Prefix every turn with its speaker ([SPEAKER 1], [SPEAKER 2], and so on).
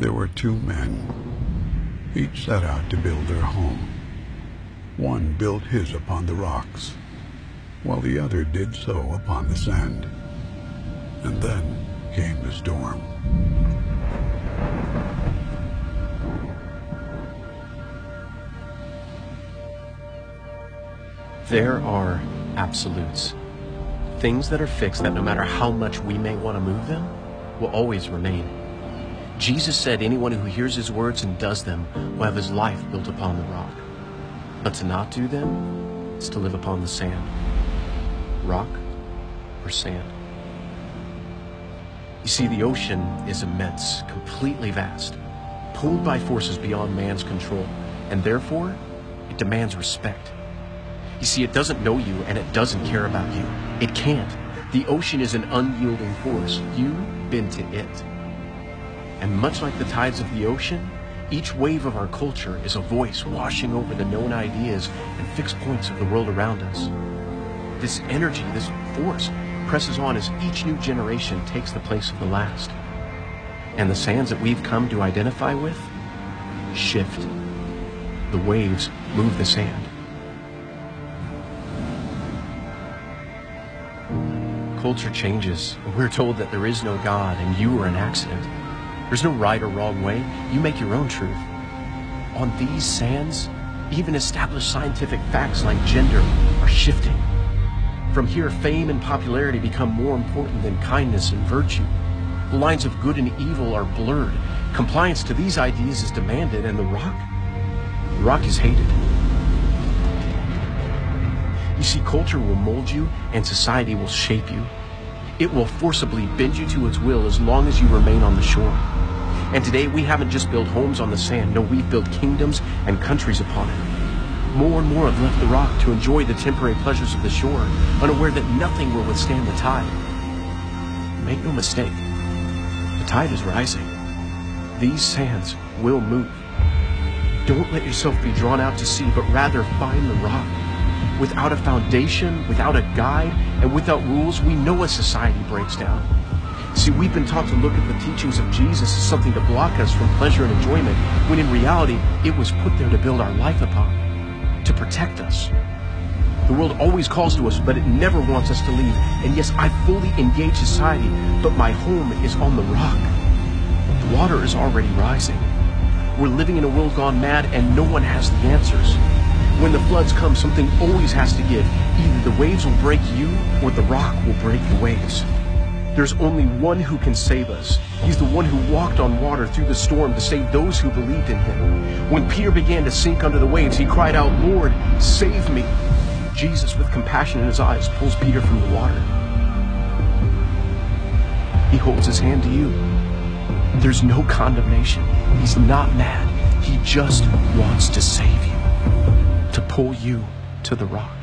[SPEAKER 1] There were two men. Each set out to build their home. One built his upon the rocks, while the other did so upon the sand. And then came the storm.
[SPEAKER 2] There are absolutes. Things that are fixed that no matter how much we may want to move them, will always remain. Jesus said anyone who hears his words and does them will have his life built upon the rock. But to not do them is to live upon the sand. Rock or sand. You see, the ocean is immense, completely vast, pulled by forces beyond man's control, and therefore it demands respect. You see, it doesn't know you and it doesn't care about you. It can't. The ocean is an unyielding force. You've been to it. And much like the tides of the ocean, each wave of our culture is a voice washing over the known ideas and fixed points of the world around us. This energy, this force, presses on as each new generation takes the place of the last. And the sands that we've come to identify with shift. The waves move the sand. Culture changes. We're told that there is no God and you are an accident. There's no right or wrong way. You make your own truth. On these sands, even established scientific facts like gender are shifting. From here, fame and popularity become more important than kindness and virtue. The lines of good and evil are blurred. Compliance to these ideas is demanded, and the rock? The rock is hated. You see, culture will mold you and society will shape you. It will forcibly bend you to its will as long as you remain on the shore. And today we haven't just built homes on the sand, no, we've built kingdoms and countries upon it. More and more have left the rock to enjoy the temporary pleasures of the shore, unaware that nothing will withstand the tide. Make no mistake, the tide is rising. These sands will move. Don't let yourself be drawn out to sea, but rather find the rock without a foundation, without a guide, and without rules, we know a society breaks down. See, we've been taught to look at the teachings of Jesus as something to block us from pleasure and enjoyment, when in reality, it was put there to build our life upon, to protect us. The world always calls to us, but it never wants us to leave. And yes, I fully engage society, but my home is on the rock. The water is already rising. We're living in a world gone mad, and no one has the answers. When the floods come, something always has to give. Either the waves will break you, or the rock will break the waves. There's only one who can save us. He's the one who walked on water through the storm to save those who believed in him. When Peter began to sink under the waves, he cried out, Lord, save me. Jesus, with compassion in his eyes, pulls Peter from the water. He holds his hand to you. There's no condemnation. He's not mad. He just wants to save you to pull you to the rock.